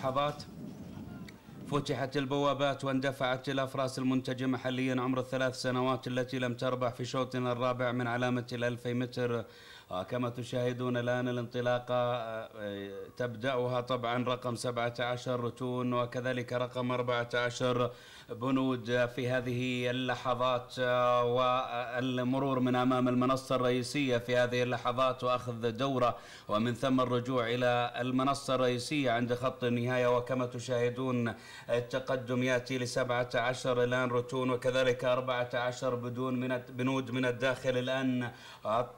لحظات فتحت البوابات واندفعت الافراس المنتجه محليا عمر الثلاث سنوات التي لم تربح في شوطنا الرابع من علامة الألفي متر. كما تشاهدون الآن الانطلاقة آه، تبدأها طبعا رقم 17 رتون وكذلك رقم 14 بنود في هذه اللحظات آه، والمرور من أمام المنصة الرئيسية في هذه اللحظات وأخذ دورة ومن ثم الرجوع إلى المنصة الرئيسية عند خط النهاية وكما تشاهدون التقدم يأتي ل 17 الآن رتون وكذلك 14 بدون من بنود من الداخل الآن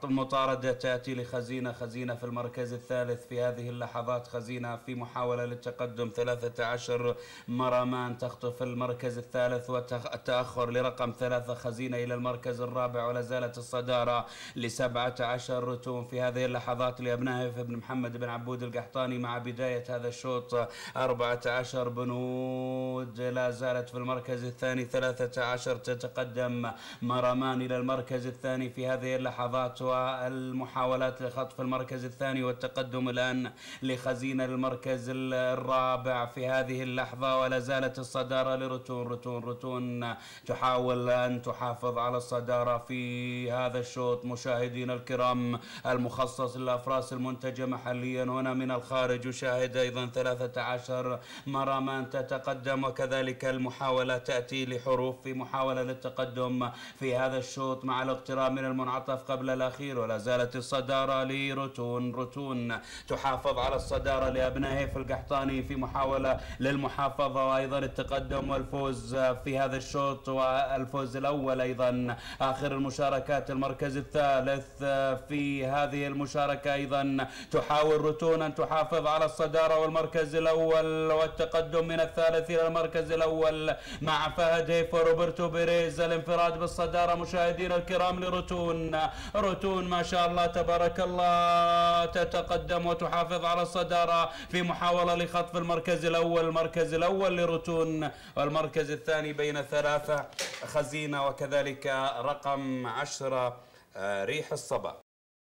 مطاردة تأتي لخزينة خزينة في المركز الثالث في هذه اللحظات. خزينة في محاولة للتقدم 13 مرمان تخطف المركز الثالث والتأخر لرقم ثلاثة خزينة إلى المركز الرابع. ولا زالت الصدارة لسبعة عشر رتون في هذه اللحظات لأبناء بن محمد بن عبود القحطاني. مع بداية هذا الشوط أربعة عشر بنود. لا زالت في المركز الثاني ثلاثة عشر تتقدم مرمان إلى المركز الثاني في هذه اللحظات. والمحاولة محاولات لخطف المركز الثاني والتقدم الآن لخزينة المركز الرابع في هذه اللحظة ولا زالت الصدارة لرتون رتون رتون تحاول أن تحافظ على الصدارة في هذا الشوط. مشاهدينا الكرام المخصص للأفراس المنتجة محليا هنا من الخارج يشاهد أيضا 13 مرمان تتقدم وكذلك المحاولة تأتي لحروف في محاولة للتقدم في هذا الشوط مع الاقتراب من المنعطف قبل الأخير ولا زالت الصدارة لرتون رتون. تحافظ على الصدارة لأبنائه في القحطاني في محاولة للمحافظة وأيضا التقدم والفوز في هذا الشوط والفوز الأول أيضا. آخر المشاركات المركز الثالث في هذه المشاركة أيضا. تحاول رتون أن تحافظ على الصدارة والمركز الأول والتقدم من الثالث إلى المركز الأول. مع فهد هيف وروبرتو بيريز الانفراد بالصدارة مشاهدينا الكرام لرتون. رتون ما شاء الله تبارك الله تتقدم وتحافظ على الصدارة في محاولة لخطف المركز الأول المركز الأول لرتون والمركز الثاني بين ثلاثة خزينة وكذلك رقم عشرة آه، ريح الصبا.